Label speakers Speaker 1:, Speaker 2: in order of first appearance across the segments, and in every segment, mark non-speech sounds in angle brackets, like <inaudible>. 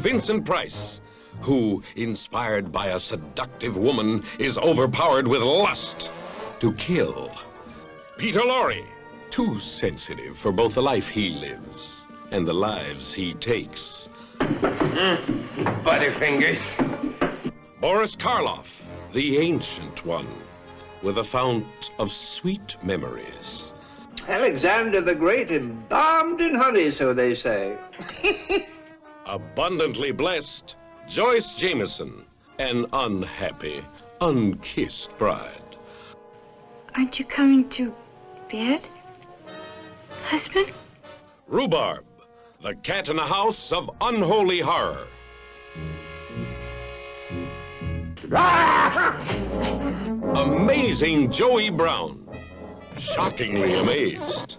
Speaker 1: Vincent Price, who, inspired by a seductive woman, is overpowered with lust to kill. Peter Lorre, too sensitive for both the life he lives and the lives he takes.
Speaker 2: Butterfingers.
Speaker 1: Boris Karloff, the ancient one, with a fount of sweet memories.
Speaker 3: Alexander the Great embalmed in honey, so they say. <laughs>
Speaker 1: Abundantly blessed, Joyce Jameson, an unhappy, unkissed bride.
Speaker 4: Aren't you coming to bed? Husband?
Speaker 1: Rhubarb, the cat in the house of unholy horror. <laughs> Amazing Joey Brown, shockingly amazed.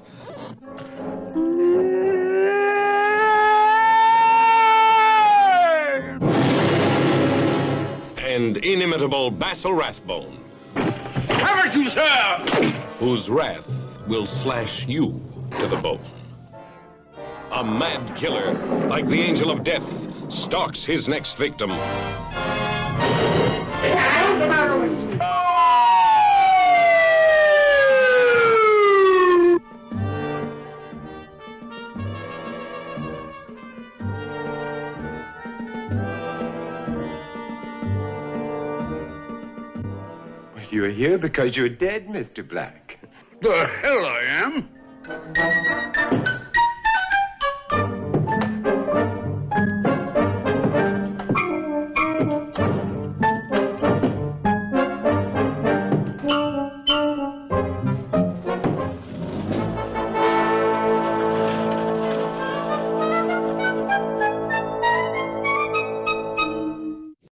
Speaker 1: And inimitable Basil Rathbone,
Speaker 2: Haven't you, sir?
Speaker 1: whose wrath will slash you to the bone. A mad killer, like the angel of death, stalks his next victim.
Speaker 2: You're here because you're dead, Mr. Black.
Speaker 5: The hell I am.